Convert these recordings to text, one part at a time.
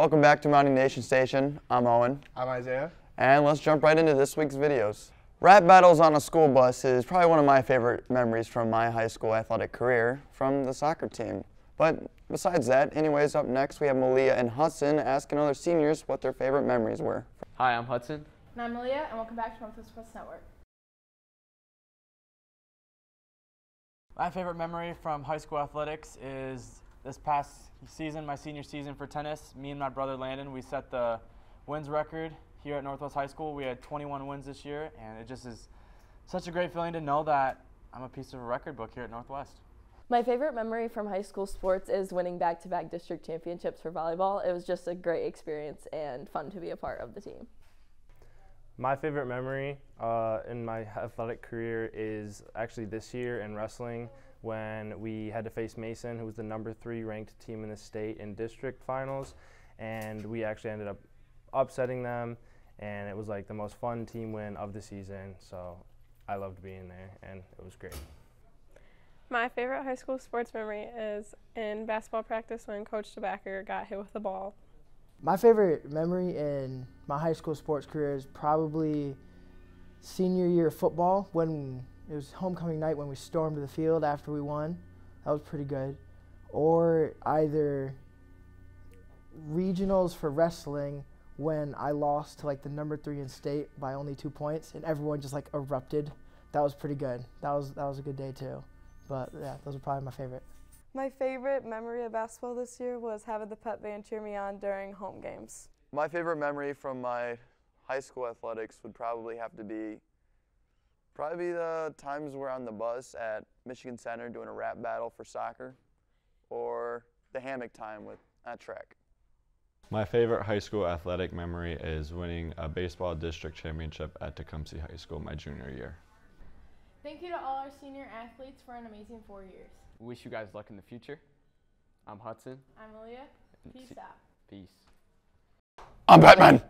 Welcome back to Mountie Nation Station. I'm Owen. I'm Isaiah. And let's jump right into this week's videos. Rap battles on a school bus is probably one of my favorite memories from my high school athletic career from the soccer team. But besides that, anyways, up next we have Malia and Hudson asking other seniors what their favorite memories were. Hi, I'm Hudson. And I'm Malia, and welcome back to Northwest Press Network. My favorite memory from high school athletics is this past season, my senior season for tennis. Me and my brother Landon, we set the wins record here at Northwest High School. We had 21 wins this year, and it just is such a great feeling to know that I'm a piece of a record book here at Northwest. My favorite memory from high school sports is winning back to back district championships for volleyball. It was just a great experience and fun to be a part of the team. My favorite memory uh, in my athletic career is actually this year in wrestling when we had to face Mason, who was the number three ranked team in the state in district finals, and we actually ended up upsetting them, and it was like the most fun team win of the season. So I loved being there, and it was great. My favorite high school sports memory is in basketball practice when Coach DeBacker got hit with the ball. My favorite memory in my high school sports career is probably senior year football when it was homecoming night when we stormed the field after we won. That was pretty good. Or either regionals for wrestling when I lost to like the number three in state by only two points and everyone just like erupted. That was pretty good. That was that was a good day too. But yeah, those are probably my favorite. My favorite memory of basketball this year was having the pep band cheer me on during home games. My favorite memory from my high school athletics would probably have to be probably the times we're on the bus at Michigan Center doing a rap battle for soccer or the hammock time with at track. My favorite high school athletic memory is winning a baseball district championship at Tecumseh High School my junior year. Thank you to all our senior athletes for an amazing four years. Wish you guys luck in the future. I'm Hudson. I'm Malia. Peace see- out. Peace. I'm Batman!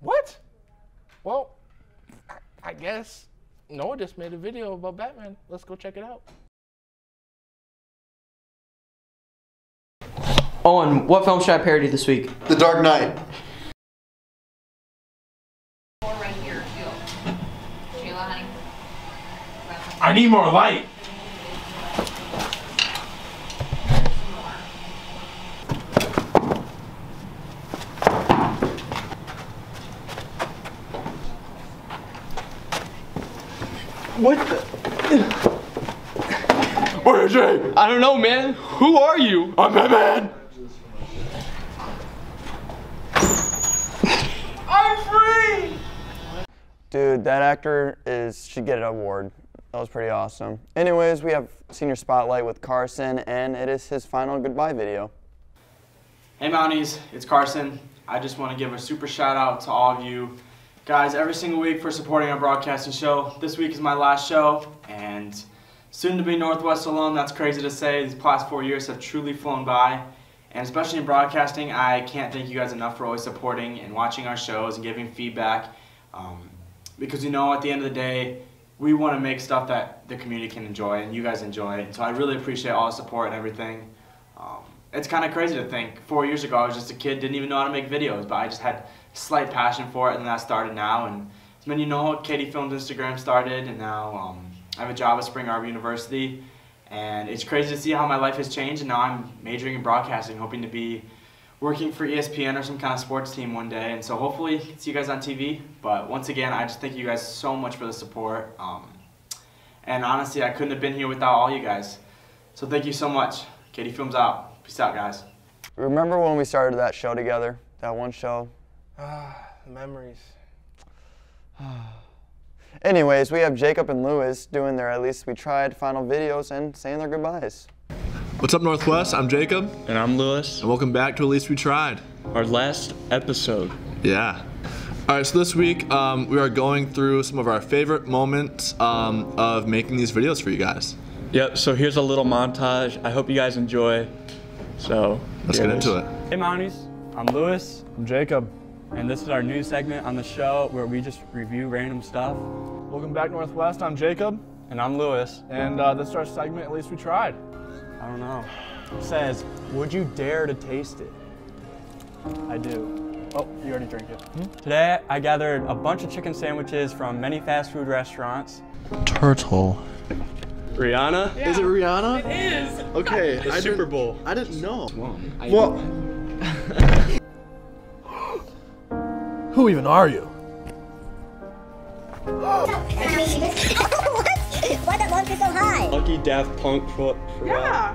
What? Well, I- I guess Noah just made a video about Batman. Let's go check it out. Owen, what film should I parody this week? The Dark Knight. right here, too. Sheila, honey. I need more light. What the? Where is he? I don't know, man. Who are you? I'm Batman. I'm free! Dude, that actor is should get an award. That was pretty awesome. Anyways, we have senior spotlight with Carson, and it is his final goodbye video. Hey Mounties, it's Carson. I just want to give a super shout out to all of you guys every single week for supporting our broadcasting show. This week is my last show, and soon to be Northwest alum. That's crazy to say. These past four years have truly flown by, and especially in broadcasting, I can't thank you guys enough for always supporting and watching our shows and giving feedback. Um, because you know, at the end of the day, we want to make stuff that the community can enjoy and you guys enjoy it. So I really appreciate all the support and everything. Um, it's kind of crazy to think. Four years ago, I was just a kid, didn't even know how to make videos, but I just had slight passion for it, and that started now. And then you know, Katie Films Instagram started, and now um, I have a job at Spring Arbor University. And it's crazy to see how my life has changed, and now I'm majoring in broadcasting, hoping to be working for ESPN or some kind of sports team one day. And so hopefully, see you guys on TV. But once again, I just thank you guys so much for the support. Um, and honestly, I couldn't have been here without all you guys. So thank you so much. Katie Films out. Peace out, guys. Remember when we started that show together? That one show? Ah, memories. Anyways, we have Jacob and Lewis doing their at least we tried final videos and saying their goodbyes. What's up, Northwest? I'm Jacob. And I'm Lewis. And welcome back to At Least We Tried. Our last episode. Yeah. All right, so this week um, we are going through some of our favorite moments um, of making these videos for you guys. Yep, so here's a little montage. I hope you guys enjoy. So, Let's get into it. Hey Mounties, I'm Lewis. I'm Jacob. And this is our new segment on the show where we just review random stuff. Welcome back, Northwest. I'm Jacob. And I'm Lewis. And uh, this is our segment, At Least We Tried. I don't know. It says, Would you dare to taste it? I do. Oh, you already drank it. Today, I gathered a bunch of chicken sandwiches from many fast food restaurants. Turtle. Rihanna? Is it Rihanna? It is. Okay, The I Super didn't- Bowl. I didn't know. I- Well, who even are you? Why that launch is so high? Lucky Daft Punk for, for uh, Yeah.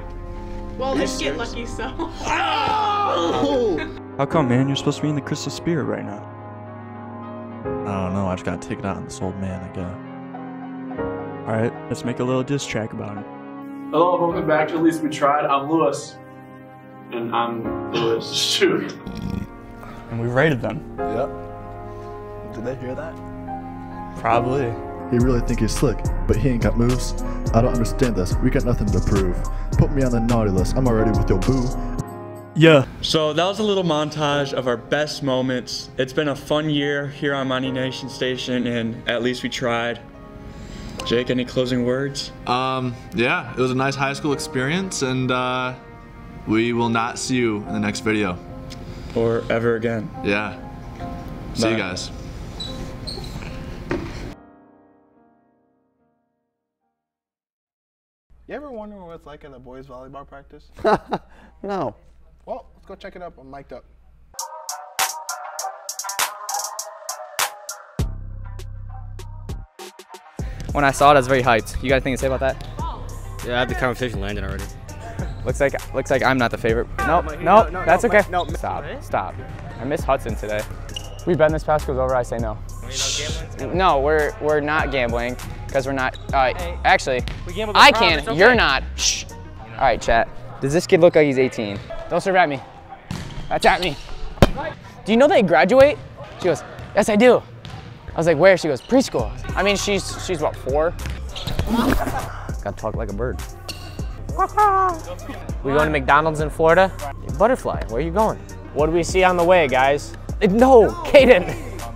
Well, let's get lucky, so. Oh! How come, man? You're supposed to be in the Crystal Spirit right now. I don't know. I just got taken out on this old man, I guess. All right, let's make a little diss track about him. Hello, welcome back to At Least We Tried. I'm Lewis. And I'm Lewis. Shoot. And we rated them. Yep. Did they hear that? Probably. He really think he's slick, but he ain't got moves. I don't understand this. We got nothing to prove. Put me on the naughty list. I'm already with your boo. Yeah. So that was a little montage of our best moments. It's been a fun year here on Mountie Nation Station, and at least we tried. Jake, any closing words? Um, yeah, it was a nice high school experience, and uh, we will not see you in the next video. Or ever again. Yeah. See you guys. You ever wonder what it's like at a boys volleyball practice? no. Well, let's go check it out. I'm mic'd up. When I saw it, I was very hyped. You got anything to say about that? Yeah, I have the conversation landed already. Looks like looks like I'm not the favorite. Nope, no, nope, no, that's no, okay. no, stop, stop. I miss Hudson today. We bet this pass goes over. I say no. No, we're we're not gambling because we're not. Uh, actually, We gambled the I prom, can. okay. You're not. Shh. All right, chat. Does this kid look like he's 18? Don't serve at me. That's at me. Do you know they graduate? She goes, Yes, I do. I was like, Where? She goes, Preschool. I mean, she's she's what four? Gotta talk like a bird. We going to McDonald's in Florida? Butterfly, where are you going? What do we see on the way, guys? No, Caden.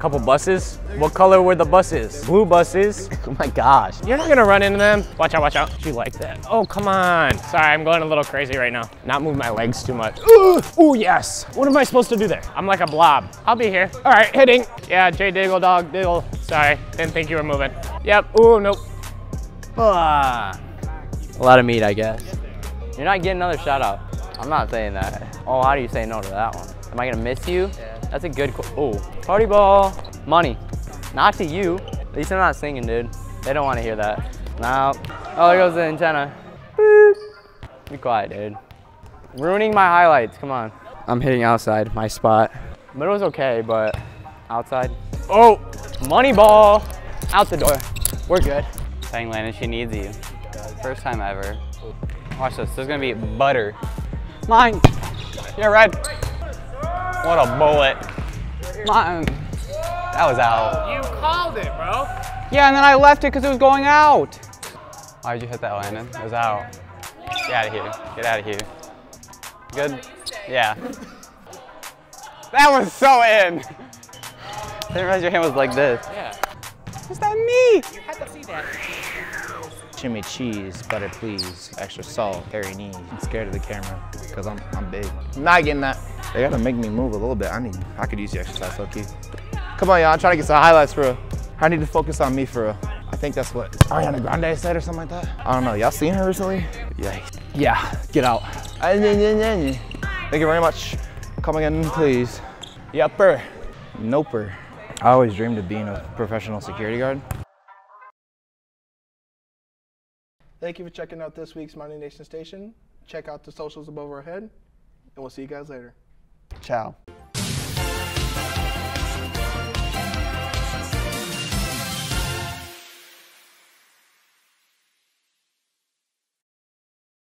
Couple buses. What color were the buses? Blue buses. Oh my gosh. You're not gonna run into them. Watch out, watch out. You like that? Oh, come on. Sorry, I'm going a little crazy right now. Not move my legs too much. Oh, yes. What am I supposed to do there? I'm like a blob. I'll be here. All right, hitting. Yeah, Jay Diggle, dog, Diggle. Sorry, didn't think you were moving. Yep, ooh, nope. Ah. A lot of meat, I guess. You're not getting another shout out. I'm not saying that. Oh, how do you say no to that one? Am I gonna miss you? Yeah. That's a good. qu- Oh, party ball, money. Not to you. At least I'm not singing, dude. They don't want to hear that. No. Oh, there goes the antenna. Boop. Be quiet, dude. Ruining my highlights. Come on. I'm hitting outside my spot. Middle was okay, but outside. Oh, money ball. Out the door. We're good. Dang, Landon, she needs you. First time ever. Watch this. This is gonna be butter. Mine. You're red. What a bullet. Mine. That was out. You called it, bro. Yeah, and then I left it because it was going out. Why'd you hit that, Landon? It was out. Get out of here. Get out of here. Good? Yeah. That was so in. I Didn't realize your hand was like this. Yeah. Is that me? You had to see that. Jimmy cheese, butter please, extra salt, hairy knees. I'm scared of the camera because I'm, I'm big. Not getting that. They gotta make me move a little bit. I need, I could use the exercise, low key. Come on, y'all, I'm trying to get some highlights for real. I need to focus on me for real. I think that's what Ariana Grande said or something like that. I don't know, y'all seen her recently? Yeah. Yeah, get out. Thank you very much. Coming in, please. Yupper. Noper. I always dreamed of being a professional security guard. Thank you for checking out this week's Mountie Nation Station. Check out the socials above our head, and we'll see you guys later. Ciao.